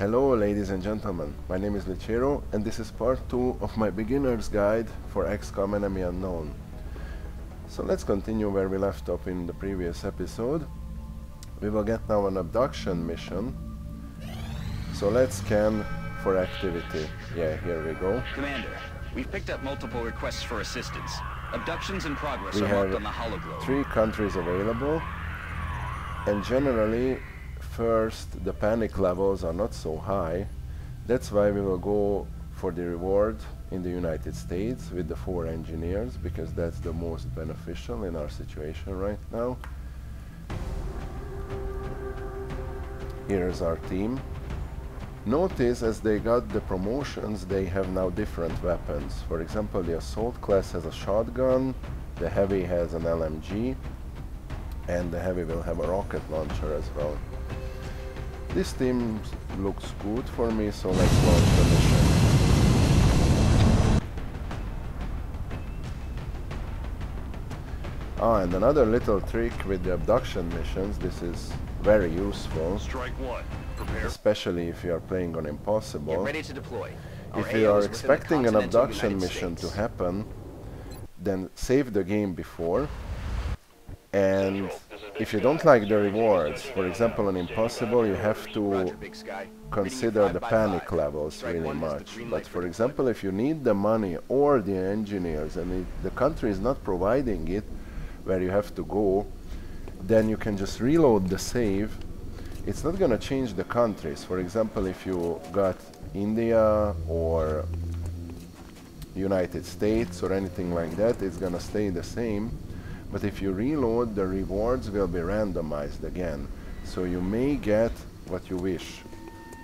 Hello ladies and gentlemen, my name is Lechero and this is part 2 of my beginner's guide for XCOM Enemy Unknown. So let's continue where we left off in the previous episode. We will get now an abduction mission. So let's scan for activity. Yeah, here we go. Commander, we've picked up multiple requests for assistance. Abductions in progress We are marked on the hologlobe. three countries available and generally first the panic levels are not so high. That's why we will go for the reward in the United States with the four engineers because that's the most beneficial in our situation right now. Here's our team. Notice as they got the promotions they have now different weapons. For example the assault class has a shotgun the heavy has an LMG and the heavy will have a rocket launcher as well this team looks good for me, so let's launch the mission. Ah, and another little trick with the abduction missions, this is very useful, Strike one. Prepare. especially if you are playing on impossible. Get Impossible. ready to deploy. Our If you AO are is within the expecting an abduction United mission to happen, then save the game before. And if you don't like the rewards, for example on Impossible, you have to consider the panic levels really much. But for example, if you need the money or the engineers and the country is not providing it where you have to go, then you can just reload the save. It's not going to change the countries. For example, if you got India or United States or anything like that, it's going to stay the same. But if you reload, the rewards will be randomized again. So you may get what you wish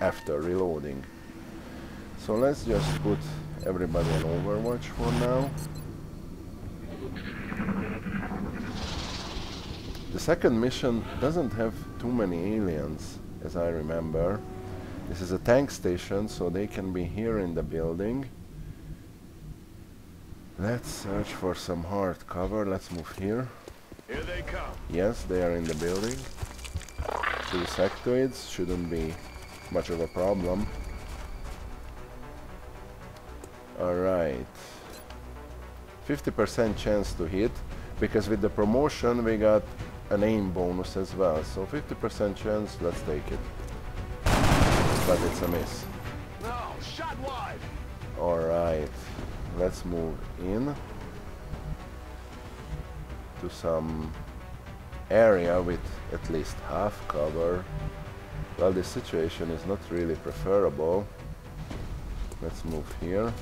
after reloading. So let's just put everybody on Overwatch for now. The second mission doesn't have too many aliens, as I remember. This is a tank station, so they can be here in the building. Let's search for some hard cover. Let's move here. Here they come. Yes, they are in the building. Two sectoids shouldn't be much of a problem. Alright. 50% chance to hit, because with the promotion we got an aim bonus as well. So 50% chance, let's take it. But it's a miss. No, shot wide. Alright, let's move in to some area with at least half cover. Well, this situation is not really preferable. Let's move here.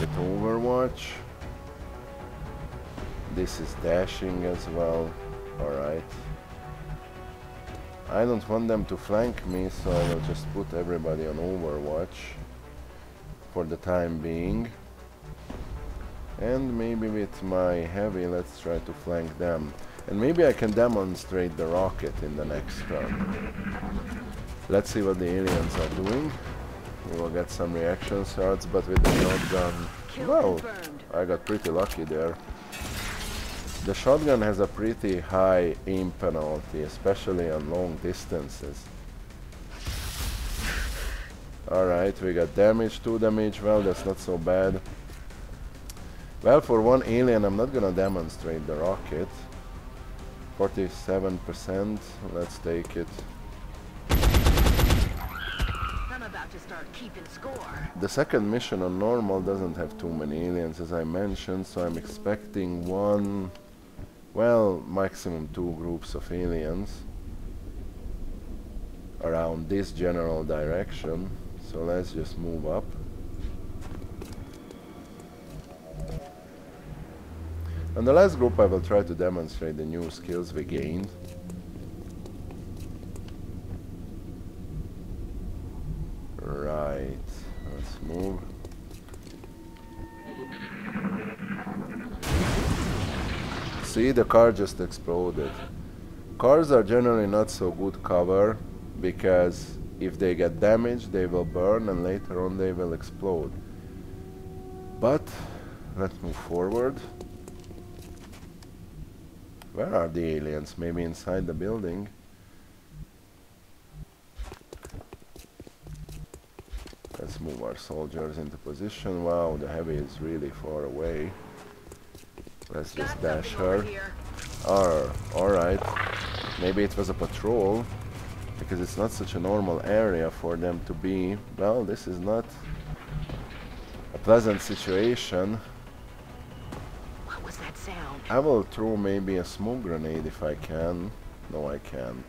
With Overwatch. This is dashing as well. Alright. I don't want them to flank me, so I will just put everybody on Overwatch for the time being. And maybe with my heavy, let's try to flank them. And maybe I can demonstrate the rocket in the next run. Let's see what the aliens are doing. We will get some reaction shots, but with the shotgun... Well. I got pretty lucky there. The shotgun has a pretty high aim penalty, especially on long distances. Alright, we got damage, 2 damage, well that's not so bad. Well, for one alien I'm not gonna demonstrate the rocket. 47%, let's take it. I'm about to start keeping score. The second mission on normal doesn't have too many aliens as I mentioned, so I'm expecting one, well, maximum two groups of aliens around this general direction. So let's just move up. And the last group I will try to demonstrate the new skills we gained. Right, let's move. See, the car just exploded. Cars are generally not so good cover because if they get damaged, they will burn and later on they will explode. But let's move forward. Where are the aliens? Maybe inside the building? let's move our soldiers into position. Wow, the heavy is really far away. Let's just dash her. Or, alright. Maybe it was a patrol. Because it's not such a normal area for them to be. Well, this is not a pleasant situation. What was that sound? I will throw maybe a smoke grenade if I can. No, I can't.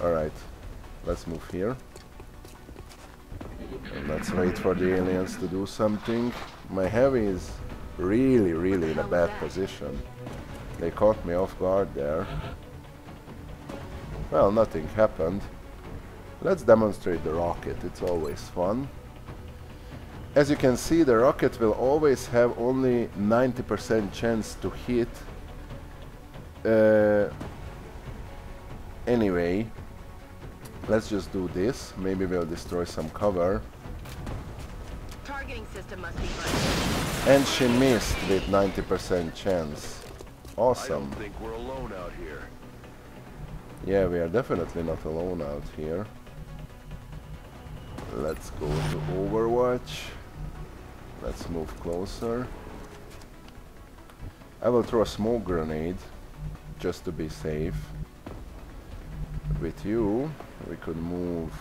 Alright. Let's move here. And let's wait for the aliens to do something. My heavy is really, really in a bad position. They caught me off guard there. Well, nothing happened. Let's demonstrate the rocket. It's always fun. As you can see, the rocket will always have only 90% chance to hit. Uh, anyway, let's just do this. Maybe we'll destroy some cover. Targeting system must be. And she missed with 90% chance. I Awesome. don't think we're alone out here. Yeah, we are definitely not alone out here. Let's go to Overwatch. Let's move closer. I will throw a smoke grenade just to be safe. With you, we could move.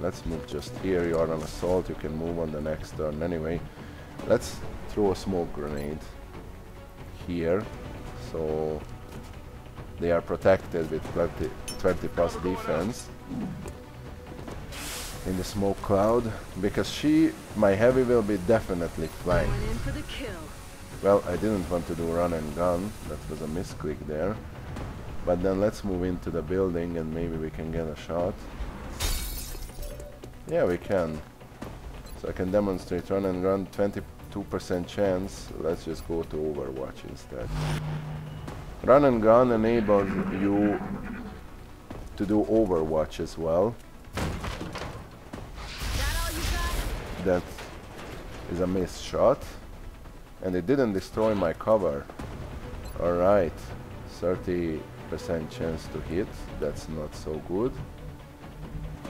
Let's move just here. You are on assault. You can move on the next turn anyway. Let's throw a smoke grenade here. So they are protected with 20, 20 plus defense. In the smoke cloud because she my heavy will be definitely flanked Going in for the kill. well I didn't want to do run and gun. That was a misclick there. But then let's move into the building and maybe we can get a shot. Yeah we can. So I can demonstrate run and gun 22% chance. Let's just go to overwatch instead Run and gun enables you to do Overwatch as well. That is a missed shot. And it didn't destroy my cover. Alright. 30% chance to hit. That's not so good.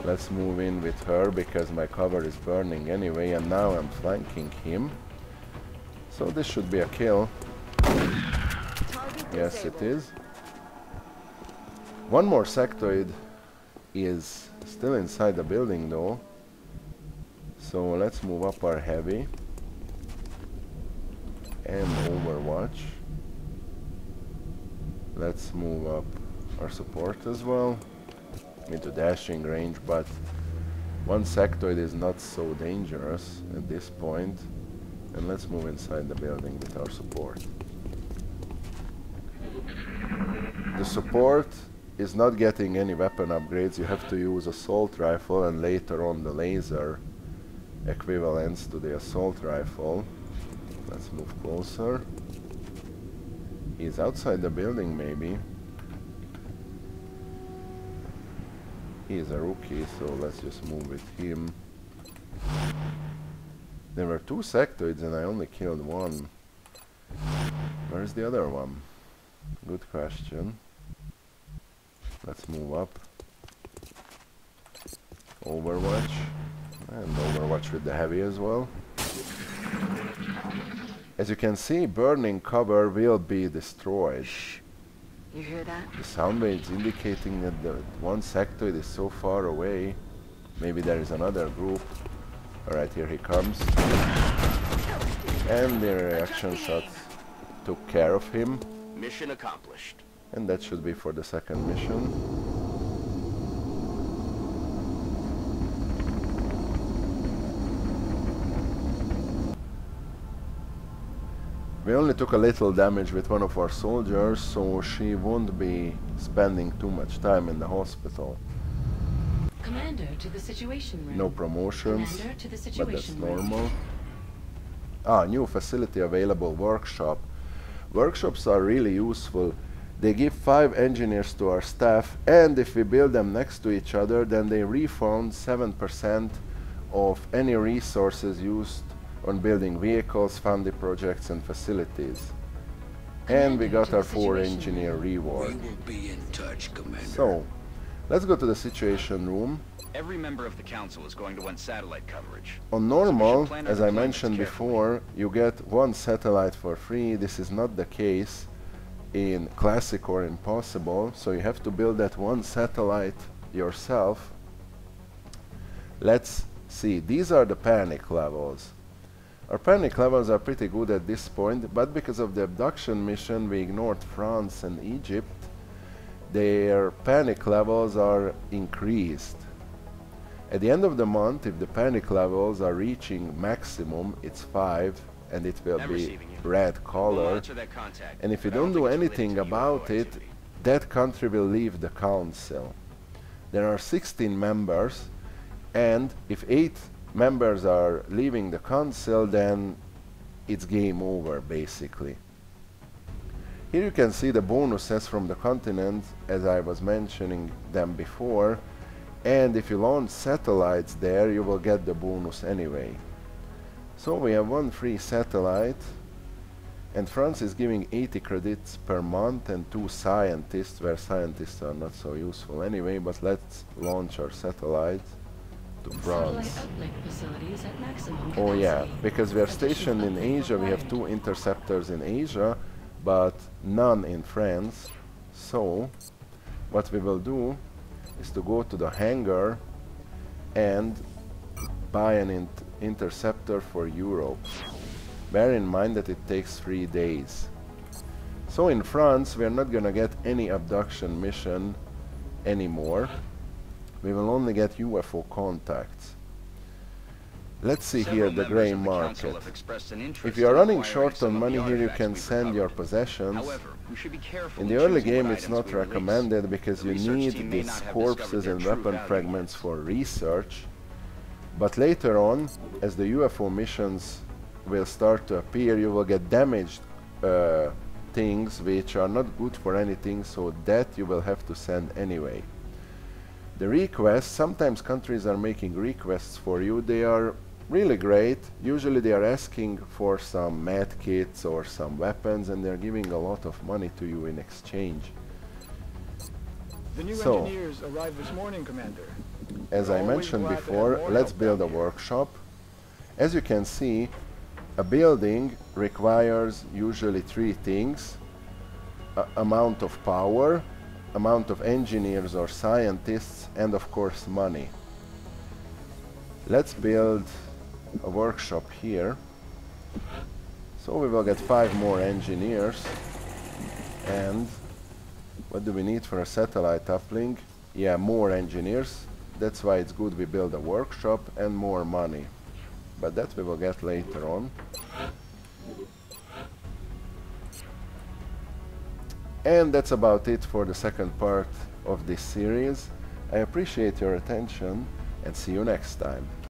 Let's move in with her because my cover is burning anyway and now I'm flanking him. So this should be a kill. Yes, it is. One more sectoid is still inside the building though. So let's move up our heavy. And Overwatch. Let's move up our support as well. Into dashing range, but one sectoid is not so dangerous at this point. And let's move inside the building with our support. The support is not getting any weapon upgrades. You have to use assault rifle and later on the laser equivalents to the assault rifle. Let's move closer. He's outside the building maybe. He is a rookie, so let's just move with him. There were two sectoids and I only killed one. Where's the other one? Good question. Let's move up. Overwatch. And Overwatch with the heavy as well. As you can see, burning cover will be destroyed. You hear that? The sound waves indicating that the one sectoid is so far away. Maybe there is another group. Alright, here he comes. And the reaction shot took care of him. Mission accomplished. And that should be for the second mission. We only took a little damage with one of our soldiers, so she won't be spending too much time in the hospital. Commander to the situation room. No promotions, to the but that's situation room. normal. Ah, new facility available, workshop. Workshops are really useful. They give five engineers to our staff, and if we build them next to each other, then they refund 7% of any resources used on building vehicles, funded projects, and facilities. And we got our four engineer reward. will be in touch, Commander. So, let's go to the situation room. Every member of the council is going to want satellite coverage. On normal, our as I mentioned before, you get one satellite for free. This is not the case in Classic or Impossible, so you have to build that one satellite yourself. Let's see, these are the panic levels. Our panic levels are pretty good at this point, but because of the abduction mission, we ignored France and Egypt. Their panic levels are increased. At the end of the month, if the panic levels are reaching maximum, it's 5 and it will I'm be red color. contact, And if you I don't do anything about it, that country will leave the council. There are 16 members, and if 8 members are leaving the council, then it's game over basically. Here you can see the bonuses from the continent as I was mentioning them before and if you launch satellites there you will get the bonus anyway. So we have one free satellite and France is giving 80 credits per month and two scientists where scientists are not so useful anyway but let's launch our satellite to France. uplink facilities at maximum Oh yeah, because we are stationed in Asia, we have two interceptors in Asia, but none in France. So, what we will do is to go to the hangar and buy an int- interceptor for Europe. Bear in mind that it takes three days. So in France, we are not gonna get any abduction mission anymore. We will only get UFO contacts. Let's see here the gray the market. have expressed an interest If you are running short on money here, you can send your possessions. However, we should be careful In the early game it's not recommended because you need these corpses and weapon fragments for research. But later on, as the UFO missions will start to appear, you will get damaged uh, things which are not good for anything, so that you will have to send anyway. The requests, sometimes countries are making requests for you, they are really great. Usually they are asking for some med kits or some weapons and they're giving a lot of money to you in exchange. The new So- engineers arrived this morning, Commander. As We're I mentioned glad to have before, let's build a workshop. As you can see, a building requires usually three things. A amount of power, amount of engineers or scientists, and of course money. Let's build a workshop here. So we will get five more engineers. And what do we need for a satellite uplink? Yeah, more engineers. That's why it's good we build a workshop and more money. But that we will get later on. And that's about it for the second part of this series. I appreciate your attention and see you next time.